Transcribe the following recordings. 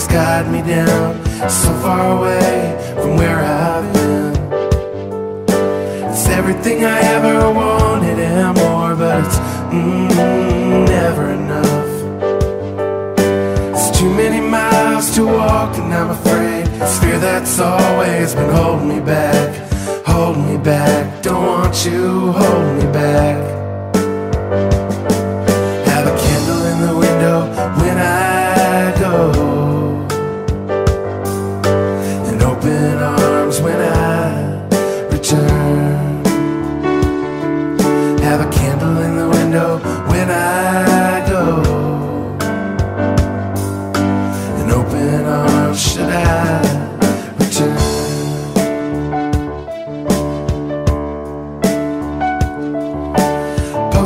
stairs guide me down, so far away from where I've been. It's everything I ever wanted and more, but it's mm, never enough. It's too many miles to walk, and I'm afraid it's fear that's always been holding me back,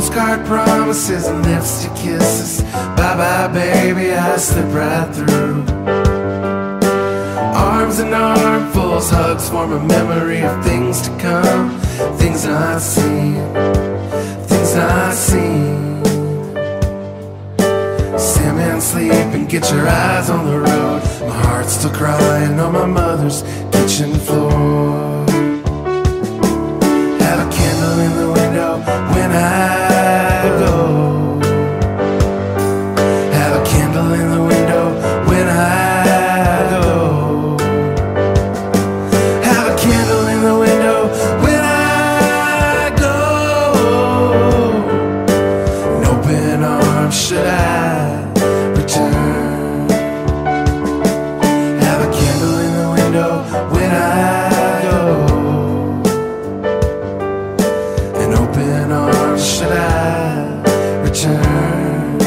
Postcard promises and lipstick kisses. Bye bye, baby, I slip right through. Arms and armfuls, hugs form a memory of things to come, things not seen, things not seen. Sandman, sleep and get your eyes on the road. My heart's still crying on my mother's kitchen floor. Should I return. Have a candle in the window when I go. And open arms should I return.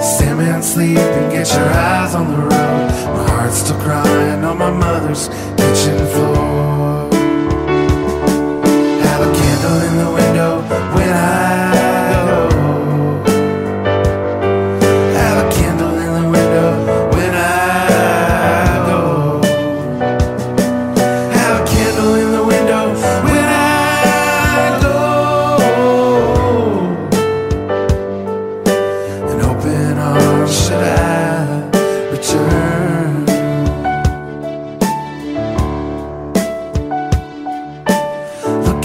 Sandman, sleep and get your eyes on the road. My heart's still crying on my mother's kitchen.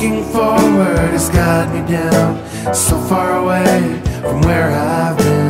looking forward has got me down so far away from where I've been.